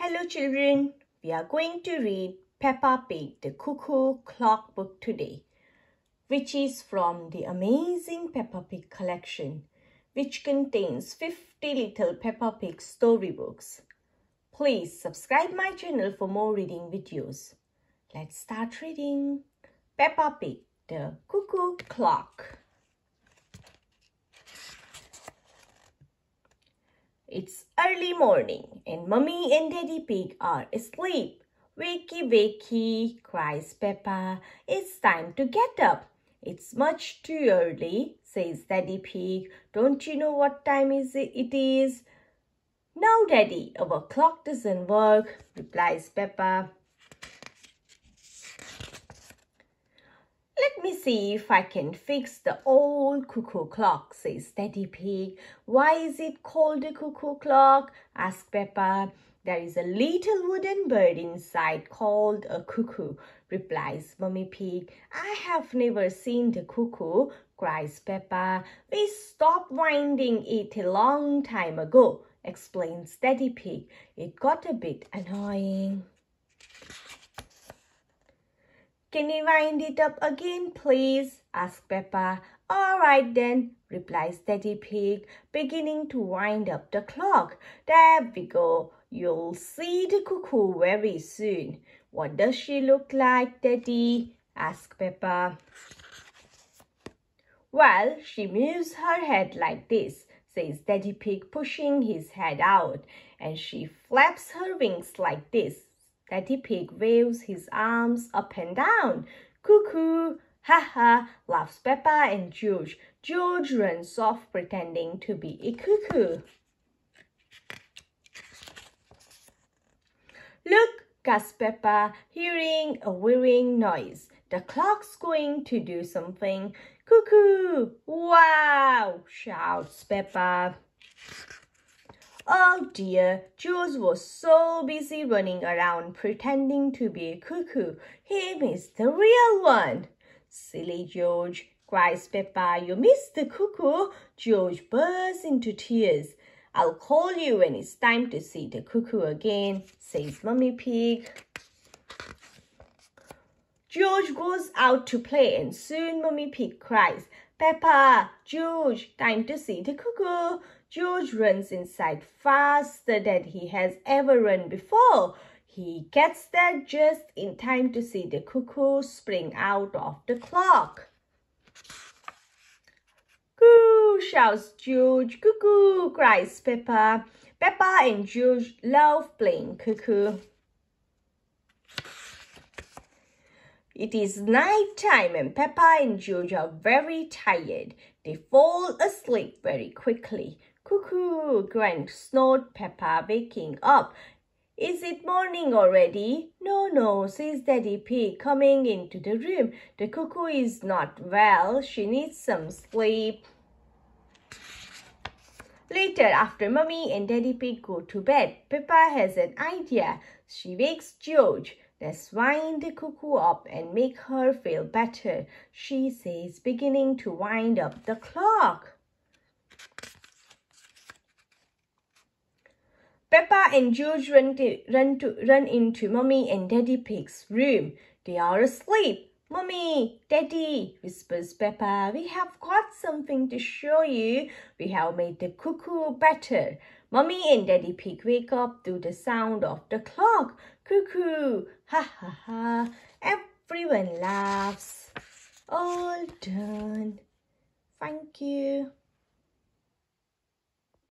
Hello children, we are going to read Peppa Pig the Cuckoo Clock book today, which is from the amazing Peppa Pig collection, which contains 50 little Peppa Pig storybooks. Please subscribe my channel for more reading videos. Let's start reading Peppa Pig the Cuckoo Clock. It's early morning and Mummy and Daddy Pig are asleep. Wakey, wakey, cries Peppa. It's time to get up. It's much too early, says Daddy Pig. Don't you know what time is it, is? No, Daddy, our clock doesn't work, replies Peppa. Let me see if I can fix the old cuckoo clock, says Daddy Pig. Why is it called a cuckoo clock? asks Peppa. There is a little wooden bird inside called a cuckoo, replies Mummy Pig. I have never seen the cuckoo, cries Peppa. We stopped winding it a long time ago, explains Daddy Pig. It got a bit annoying. Can you wind it up again, please? asked Peppa. All right then, replies Daddy Pig, beginning to wind up the clock. There we go. You'll see the cuckoo very soon. What does she look like, Daddy? asked Peppa. Well, she moves her head like this, says Daddy Pig, pushing his head out, and she flaps her wings like this, Daddy Pig waves his arms up and down. Cuckoo! Ha ha! laughs Peppa and George. George runs off pretending to be a cuckoo. Look, gasps Peppa, hearing a whirring noise. The clock's going to do something. Cuckoo! Wow! shouts Peppa. Oh dear, George was so busy running around pretending to be a cuckoo, he missed the real one. Silly George, cries Peppa, you missed the cuckoo. George bursts into tears. I'll call you when it's time to see the cuckoo again, says Mummy Pig. George goes out to play and soon Mummy Pig cries, Peppa, George, time to see the cuckoo. George runs inside faster than he has ever run before. He gets there just in time to see the cuckoo spring out of the clock. Coo, shouts George. Cuckoo, cries Peppa. Peppa and George love playing cuckoo. It is night time and Peppa and George are very tired. They fall asleep very quickly. Cuckoo, Grant snored Peppa, waking up. Is it morning already? No, no, says Daddy Pig, coming into the room. The cuckoo is not well. She needs some sleep. Later, after Mummy and Daddy Pig go to bed, Peppa has an idea. She wakes George. Let's wind the cuckoo up and make her feel better, she says, beginning to wind up the clock. Peppa and George run, to, run, to, run into Mummy and Daddy Pig's room. They are asleep. Mummy, Daddy, whispers Peppa, we have got something to show you. We have made the cuckoo better. Mummy and Daddy Pig wake up to the sound of the clock. Cuckoo, ha ha ha. Everyone laughs. All done. Thank you.